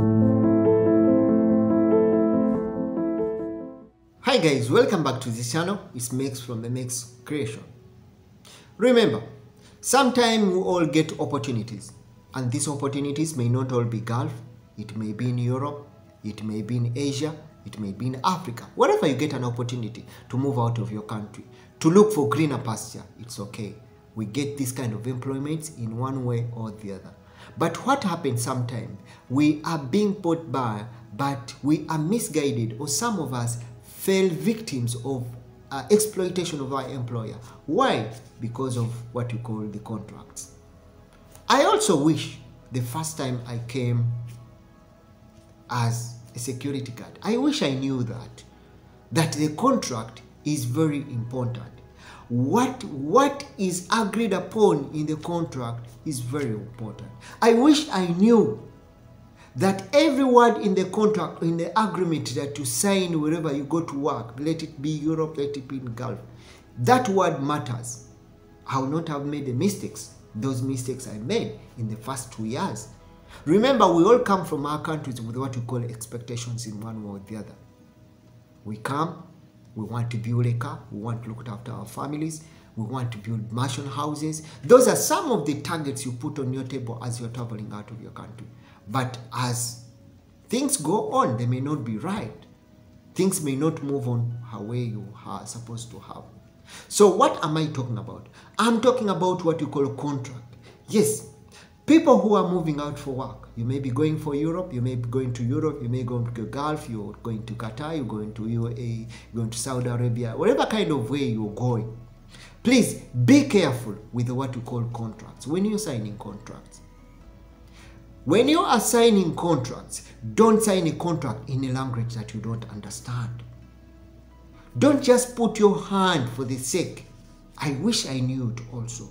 Hi guys, welcome back to this channel. It's Mex from the Mex Creation. Remember, sometimes we all get opportunities, and these opportunities may not all be Gulf. It may be in Europe, it may be in Asia, it may be in Africa. Wherever you get an opportunity to move out of your country, to look for greener pasture, it's okay. We get this kind of employment in one way or the other. But what happens sometimes, we are being put by, but we are misguided, or some of us fell victims of uh, exploitation of our employer. Why? Because of what you call the contracts. I also wish the first time I came as a security guard, I wish I knew that, that the contract is very important. What, what is agreed upon in the contract is very important. I wish I knew that every word in the contract, in the agreement that you sign wherever you go to work, let it be Europe, let it be in Gulf, that word matters. I will not have made the mistakes, those mistakes I made in the first two years. Remember, we all come from our countries with what we call expectations in one way or the other. We come, we want to build a car, we want to look after our families, we want to build mansion houses. Those are some of the targets you put on your table as you're traveling out of your country. But as things go on, they may not be right. Things may not move on how way you are supposed to have. So what am I talking about? I'm talking about what you call a contract. Yes, people who are moving out for work. You may be going for Europe, you may be going to Europe, you may go to Gulf, you're going to Qatar, you're going to UAE, you're going to Saudi Arabia, whatever kind of way you're going. Please be careful with what you call contracts when you're signing contracts. When you are signing contracts, don't sign a contract in a language that you don't understand. Don't just put your hand for the sake. I wish I knew it also.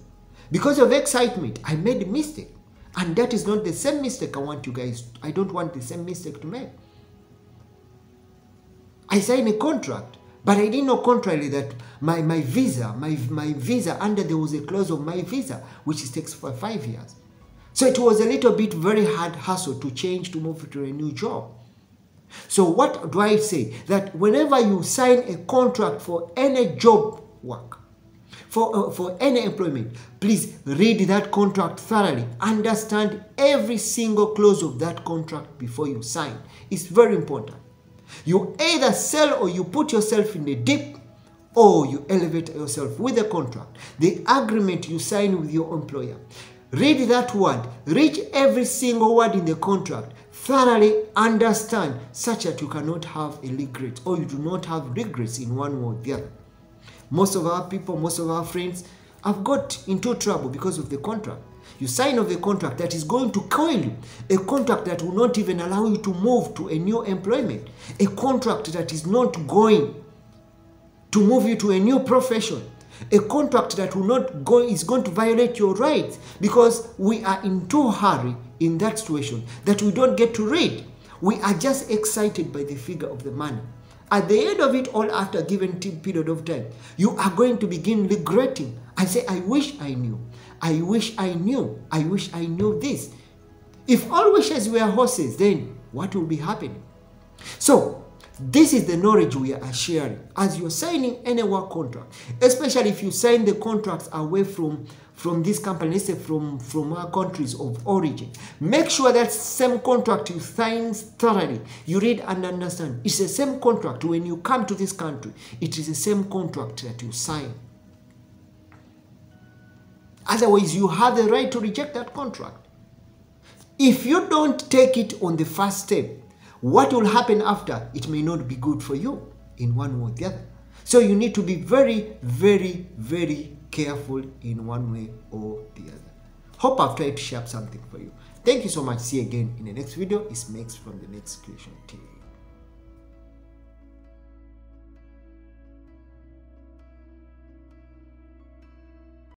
Because of excitement, I made a mistake. And that is not the same mistake I want you guys, I don't want the same mistake to make. I signed a contract, but I didn't know contrarily that my, my visa, my, my visa, under there was a clause of my visa, which takes for five years. So it was a little bit very hard hassle to change to move to a new job. So what do I say? That whenever you sign a contract for any job work, for, uh, for any employment, please read that contract thoroughly. Understand every single clause of that contract before you sign. It's very important. You either sell or you put yourself in the deep or you elevate yourself with the contract. The agreement you sign with your employer. Read that word, read every single word in the contract, thoroughly understand such that you cannot have a regret or you do not have regrets in one way or the other. Most of our people, most of our friends have got into trouble because of the contract. You sign of a contract that is going to kill you, a contract that will not even allow you to move to a new employment, a contract that is not going to move you to a new profession, a contract that will not go is going to violate your rights because we are in too hurry in that situation that we don't get to read. We are just excited by the figure of the money. At the end of it all, after a given period of time, you are going to begin regretting and say, I wish I knew. I wish I knew. I wish I knew this. If all wishes were horses, then what will be happening? So, this is the knowledge we are sharing as you're signing any work contract, especially if you sign the contracts away from, from this company, let's say from, from our countries of origin. Make sure that same contract you sign thoroughly, you read and understand. It's the same contract when you come to this country. It is the same contract that you sign. Otherwise, you have the right to reject that contract. If you don't take it on the first step, what will happen after it may not be good for you in one way or the other so you need to be very very very careful in one way or the other. Hope i've tried to share something for you. Thank you so much. See you again in the next video. It's mex from the Mex Creation team